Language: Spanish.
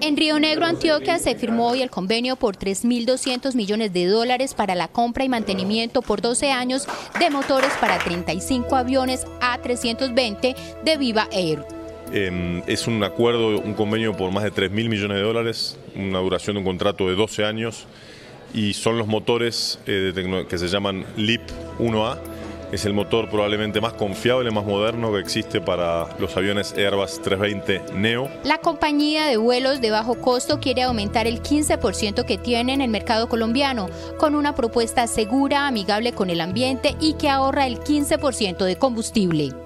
En Río Negro, Antioquia, se firmó hoy el convenio por 3.200 millones de dólares para la compra y mantenimiento por 12 años de motores para 35 aviones A320 de Viva Air. Em, es un acuerdo, un convenio por más de 3.000 millones de dólares, una duración de un contrato de 12 años y son los motores eh, que se llaman LIP 1A es el motor probablemente más confiable, más moderno que existe para los aviones Airbus 320 Neo. La compañía de vuelos de bajo costo quiere aumentar el 15% que tiene en el mercado colombiano, con una propuesta segura, amigable con el ambiente y que ahorra el 15% de combustible.